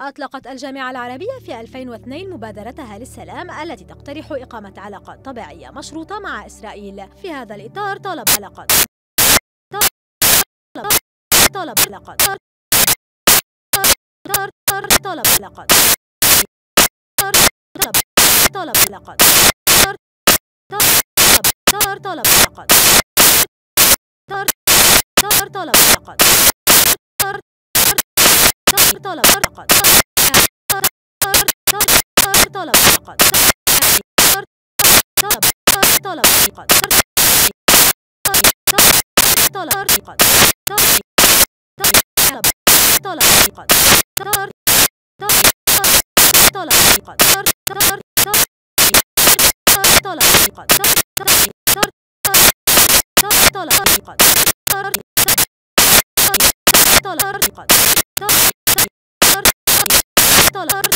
أطلقت الجامعة العربية في 2002 مبادرتها للسلام التي تقترح إقامة علاقات طبيعية مشروطة مع إسرائيل. في هذا الإطار طالب علاقات. طلب طلب علاقات. طلب علاقات. طلب طلب علاقات. طلب طلب علاقات. طلب علاقات. طلب علاقات طلب علاقات طلب طلب علاقات طلب علاقات طلب طلب علاقات طلب طلب علاقات طلب طلب علاقات طلب طلب طلب.